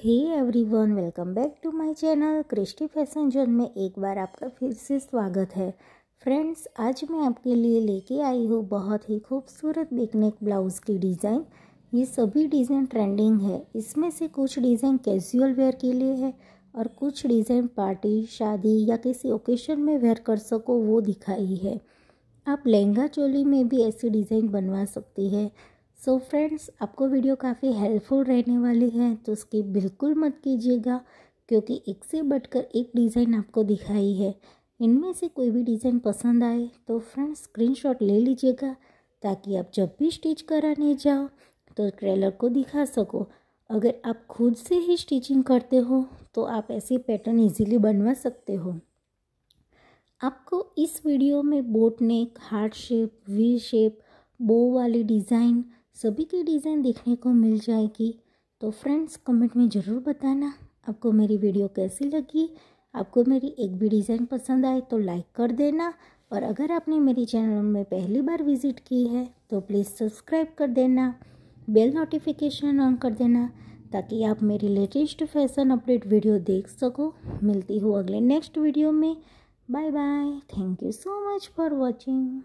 Hey everyone welcome back to my channel Christy fashion zone में एक बार आपका फिर से स्वागत है। फ्रेंड्स आज मैं आपके लिए लेके आई हूँ बहुत ही खूबसूरत बिकनेक ब्लाउज़ की डिज़ाइन। ये सभी डिज़ाइन ट्रेंडिंग है। इसमें से कुछ डिज़ाइन कैजुअल वेयर के लिए है और कुछ डिज़ाइन पार्टी, शादी या किसी ओकेशन में वेयर कर सको वो दिखाई है। आप लहंगा चोली में भी ऐसी डिज़ाइन बनवा सकती है। सो so फ्रेंड्स आपको वीडियो काफ़ी हेल्पफुल रहने वाली है तो उसकी बिल्कुल मत कीजिएगा, क्योंकि एक से बढ़कर एक डिज़ाइन आपको दिखाई है। इनमें से कोई भी डिज़ाइन पसंद आए तो फ्रेंड्स स्क्रीनशॉट ले लीजिएगा, ताकि आप जब भी स्टिच कराने जाओ तो ट्रेलर को दिखा सको। अगर आप खुद से ही स्टिचिंग करते हो तो आप ऐसे पैटर्न इजीली बनवा सकते हो। आपको इस वीडियो में boat neck heart shape V shape bow वाली डिज़ाइन सभी की डिज़ाइन देखने को मिल जाएगी। तो फ्रेंड्स, कमेंट में ज़रूर बताना आपको मेरी वीडियो कैसी लगी। आपको मेरी एक भी डिज़ाइन पसंद आए तो लाइक कर देना। और अगर आपने मेरी चैनल में पहली बार विज़िट की है तो प्लीज़ सब्सक्राइब कर देना, बेल नोटिफिकेशन ऑन कर देना, ताकि आप मेरी लेटेस्ट फ़ैशन अपडेट वीडियो देख सको। मिलती हूँ अगले नेक्स्ट वीडियो में। Bye bye. Thank you so much for watching.